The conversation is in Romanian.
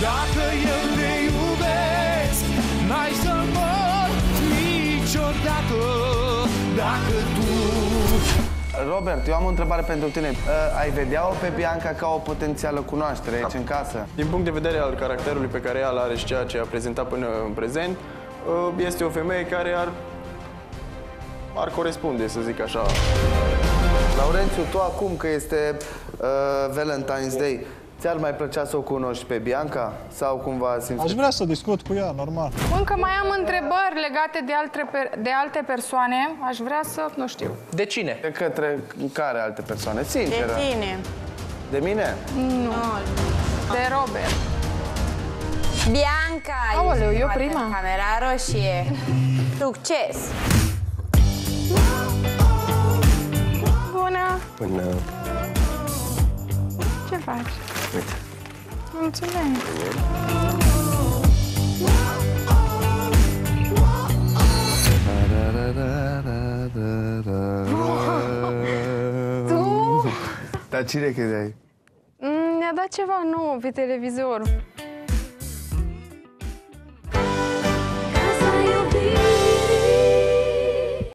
Dacă eu te iubesc N-ai să mor niciodată Dacă tu Robert, eu am o întrebare pentru tine. Uh, ai vedea-o pe Bianca ca o potențială cunoaștere aici în casă? Din punct de vedere al caracterului pe care ea îl are și ceea ce a prezentat până în prezent, uh, este o femeie care ar, ar corespunde, să zic așa. Laurențiu, tu acum că este uh, Valentine's Day, ți-ar mai plăcea să o cunoști pe Bianca? Sau cumva simți... Aș vrea să discut cu ea, normal. Încă mai am întrebări legate de alte, per- de alte persoane. Aș vrea să, nu știu. De cine? De către care alte persoane? De Sinceră. tine. De mine? De Robert. Bianca, Aoleu, ești eu poate prima. în Camera roșie. Succes! Bună! Până... Ce faci? Mulțumesc! Tu? Dar cine credeai? Mm, Ne-a dat ceva nou pe televizor.